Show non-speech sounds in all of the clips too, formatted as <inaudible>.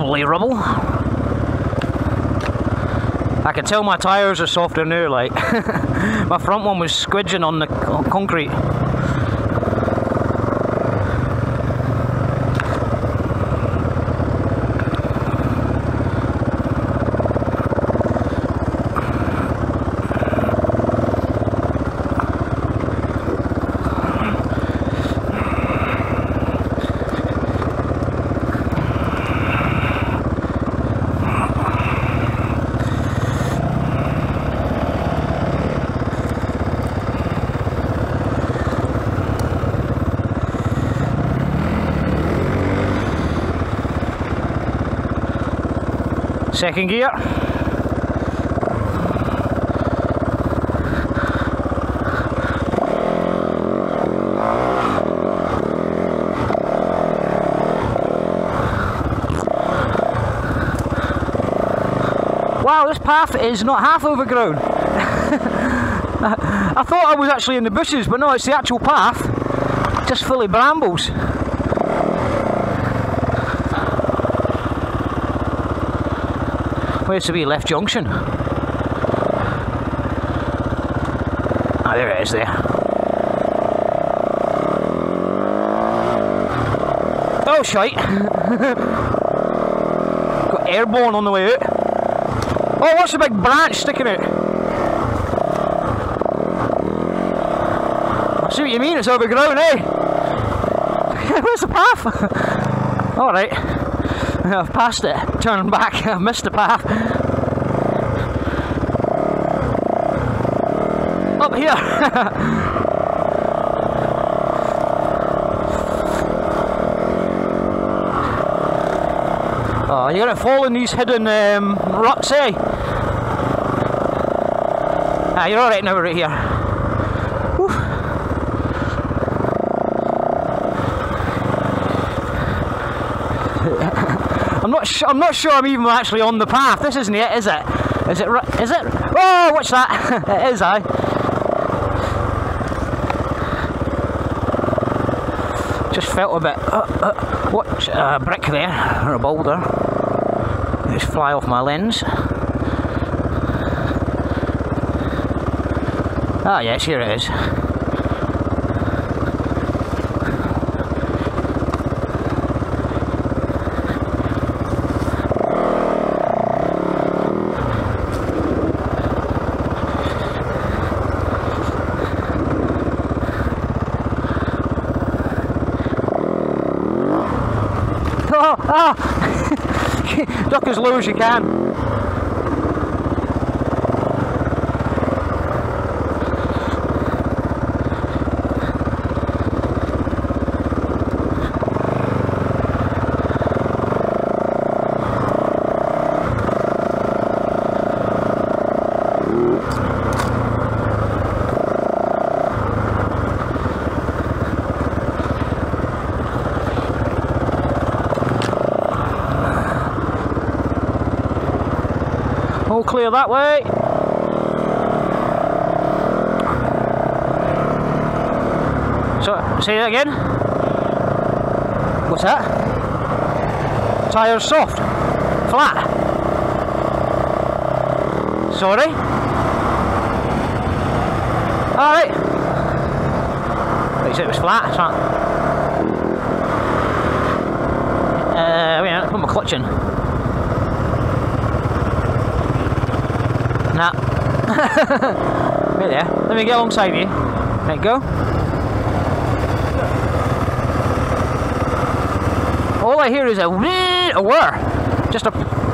rubbly rubble. I can tell my tyres are softer now, like. my front one was squidging on the concrete. Second gear. Wow, this path is not half overgrown. <laughs> I thought I was actually in the bushes, but no, it's the actual path, just full of brambles. Where's the wee left junction? Ah, there it is there. Oh, shite. <laughs> Got airborne on the way out. Oh, what's the big branch sticking out? I see what you mean, it's overgrown, eh? <laughs> Where's the path? <laughs> Alright. I've passed it, turning back, <laughs> I've missed the path. Up here! <laughs> oh, you're gonna fall in these hidden um, ruts, eh? Ah, you're alright now, right here. Not sure. I'm not sure. I'm even actually on the path. This isn't it, is it? Is it? Is it? Oh, what's that? <laughs> it is. I. Just felt a bit. Uh, uh, watch a brick there or a boulder. Just fly off my lens. Ah, yes, here it is. Ah! <laughs> Duck as low as you can. Clear that way. So, say that again. What's that? Tyres soft? Flat? Sorry? Alright. They said it was flat, so uh, wait a minute, put my clutch in. Nah. <laughs> Wait there. Let me get alongside you. Right, go. All I hear is a wee, a whir. Just a,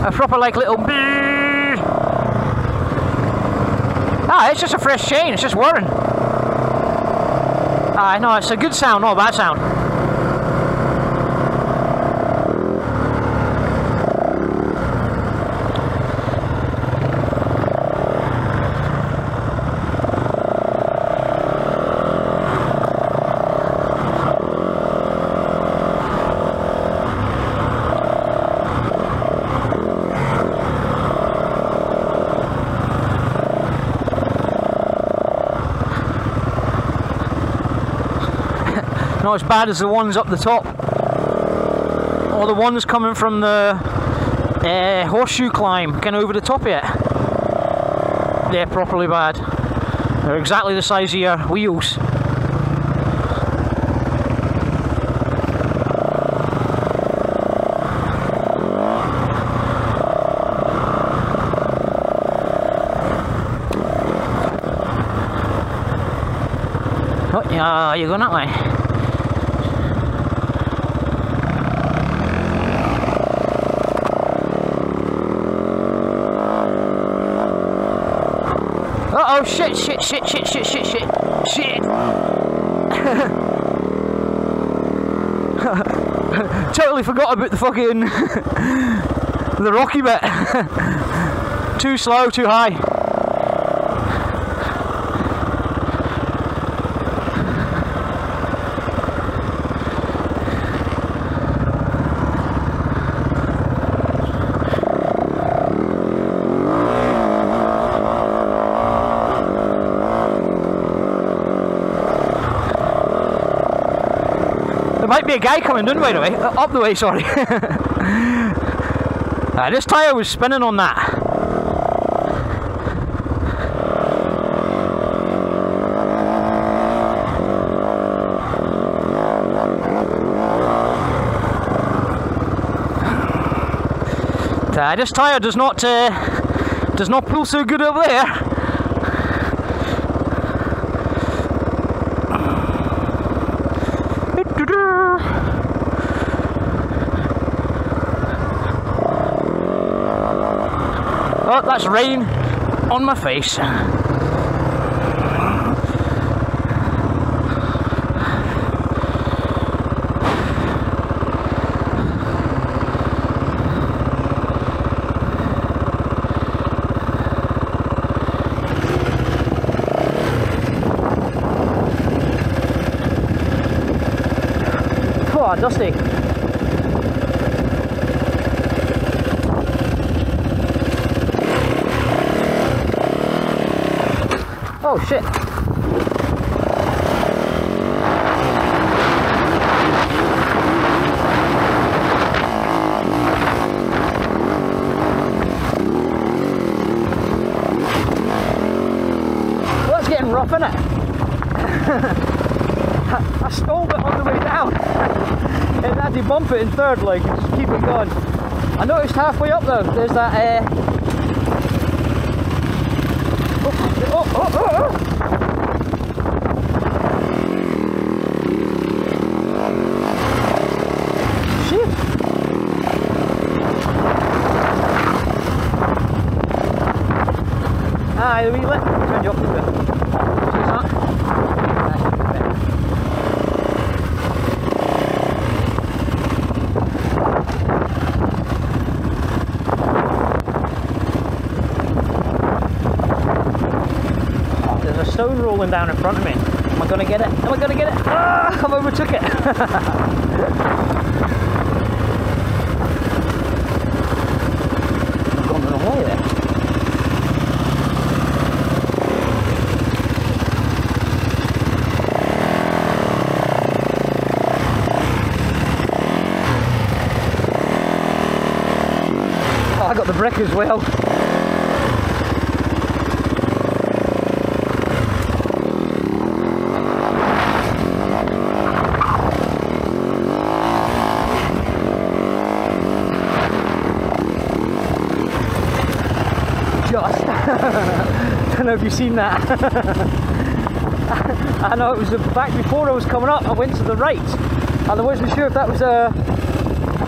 a proper like little Ah, it's just a fresh chain. It's just whirring. Ah, no, it's a good sound, not a bad sound. Not as bad as the ones up the top. Or the ones coming from the uh, horseshoe climb, kind of over the top of it. They're properly bad. They're exactly the size of your wheels. Oh, yeah, you're going that way. Oh shit, shit, shit, shit, shit, shit, shit. Shit. <laughs> totally forgot about the fucking <laughs> the rocky bit. <laughs> too slow, too high. Might be a guy coming down by the way, uh, up the way, sorry. <laughs> uh, this tyre was spinning on that. Uh, this tyre does not uh, does not pull so good over there. Oh, that's rain on my face. Dusty. Oh shit. It's getting rough, isn't it? <laughs> I stalled it on the way down. <laughs> and had to bump it in third leg just keep it going. I noticed halfway up though, there's that uh, Oh, oh, oh, oh. Shit. Ah, we let turn you up a bit. See that? There's a stone rolling down in front of me. Am I gonna get it? Am I gonna get it? Ah, I've overtook it. <laughs> Oh, I got the brick as well. Just. Don't know if you've seen that. <laughs> I know it was the back before I was coming up. I went to the right, and I wasn't sure if that was a,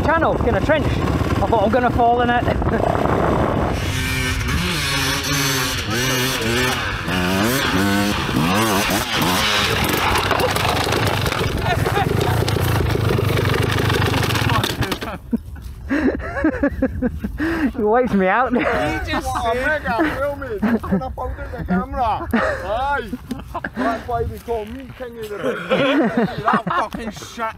channel in a trench. I thought I'm gonna fall in it. <laughs> <laughs> you wiped me out. Wow, mega, film it. Con up out the camera. Aye. That's why we call me king of the ring. That fucking shit.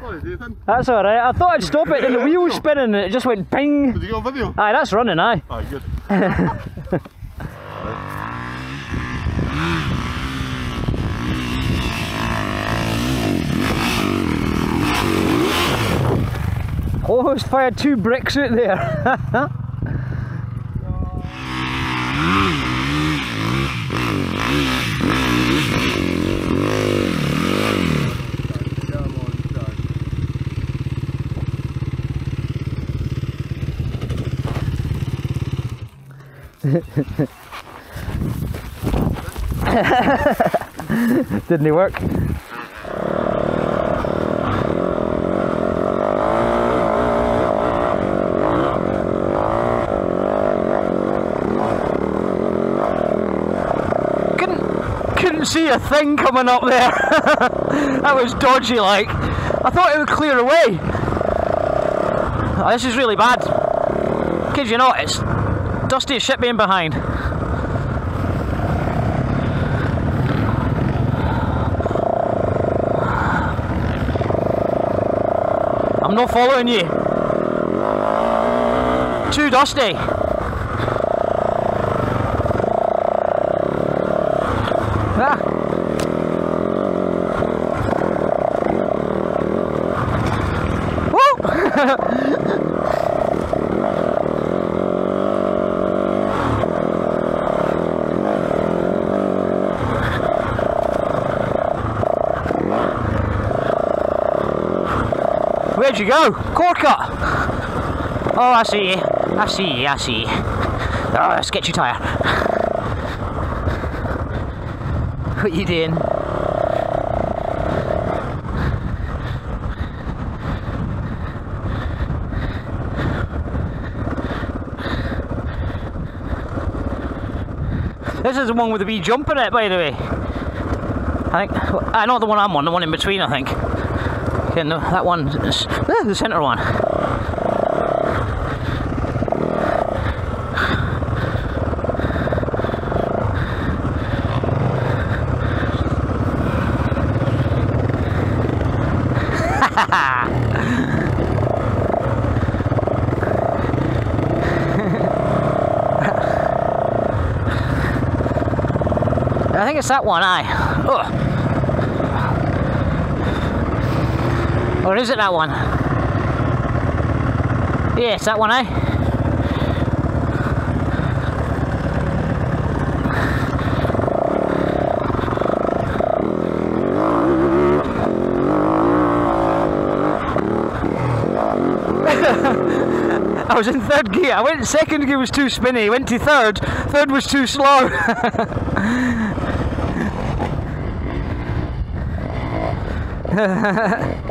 What is Ethan? That's alright. I thought I'd stop it and the wheel was spinning and it just went ping. Did you go video? Aye, that's running, aye. Aye, good. <laughs> almost fired two bricks out there. <laughs> Didn't it work? See a thing coming up there. <laughs> that was dodgy like. I thought it would clear away. Oh, this is really bad. Kid you not, it's dusty as shit being behind. I'm not following you. Too dusty. Ah. Woo! <laughs> Where'd you go? Corker! Oh, I see you. I see you, I see you. Oh, sketchy tyre. What you doing? This is the one with the wee jump in it, by the way. I think, uh, not the one I'm on, the one in between, I think. Okay, no, that one uh, the centre one. I think it's that one, aye. Ugh. Or is it that one? Yes, that one, eh? <laughs> I was in third gear. I went second gear was too spinny. Went to third. Third was too slow. <laughs> <laughs>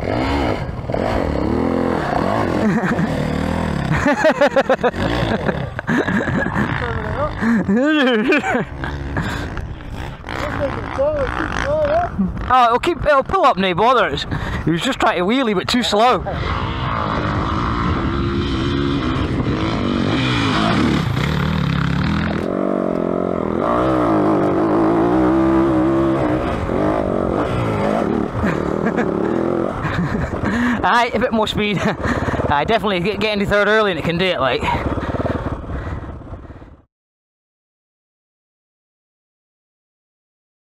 Oh, it'll keep, it'll pull up, no bother. He was just trying to wheelie, but too slow. Aye, a bit more speed. <laughs> Aye, definitely get, get into third early and it can do it, like.